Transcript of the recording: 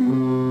Mm.